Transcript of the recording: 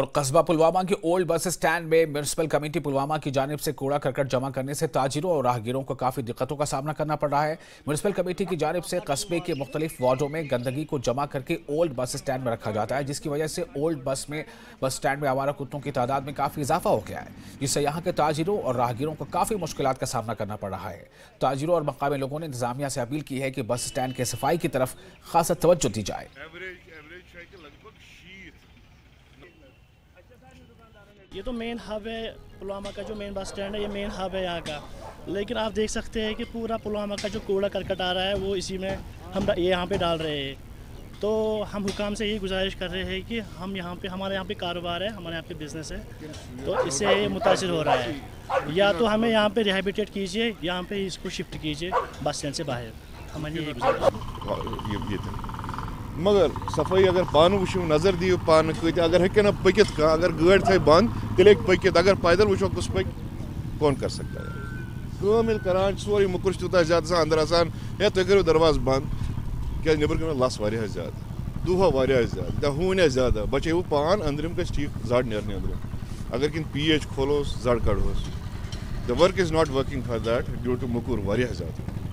और कस्बा पुलवामा के ओल्ड बस स्टैंड में म्यूनसिपल कमेटी पुलवामा की जानब से कूड़ा करकट जमा करने से ताजिरों और राहगीरों को काफ़ी दिक्कतों का सामना करना पड़ रहा है। म्यूनसिपल कमेटी की जानब से कस्बे के मुख्तलिफ़ वार्डों में गंदगी को जमा करके ओल्ड बस स्टैंड में रखा जाता है, जिसकी वजह से ओल्ड बस में, बस स्टैंड में आवारा कुत्तों की तादाद में काफ़ी इजाफा हो गया है, जिससे यहाँ के ताजिरों और राहगीरों को काफ़ी मुश्किल का सामना करना पड़ रहा है। ताजिरों और मकामी लोगों ने इंतजामिया से अपील की है कि बस स्टैंड के सफ़ाई की तरफ़ खासा तवज्जो दी जाए। ये तो मेन हब है पुलवामा का जो मेन बस स्टैंड है, ये मेन हब है यहाँ का। लेकिन आप देख सकते हैं कि पूरा पुलवामा का जो कूड़ा करकट आ रहा है, वो इसी में हम ये यहाँ पे डाल रहे हैं। तो हम हुकाम से यही गुजारिश कर रहे हैं कि हम यहाँ पे हमारे यहाँ पे कारोबार है, हमारे यहाँ पे बिज़नेस है तो इससे मुतासर हो रहा है। या तो हमें यहाँ पे रिहेबिटेट कीजिए, यहाँ पे इसको शिफ्ट कीजिए बस स्टैंड से बाहर। हमारी यही गुजारिश मगर सफ़ाई अगर पान वो नज़र दियो पान कत अगर हेक ना पकित कह अगर गाड़ी थे बंद तेल पकित अगर पैदल वो कुछ पक, कौन कर सकता है? कम करान सोरे मुकुर तूत ज़्यादा अंदर आसान है तुम करो दरवाज बंद क्या नबर कम लस ज़्यादा दुहा ज़्यादा हून ज़्यादा बचे वो पान अंदरम गि ठीक जड़ नेरने अंदरम अगर किन पी एच खोलोस, जड़ कड़ोस the work is not working for that due to मुकुर ज़्यादा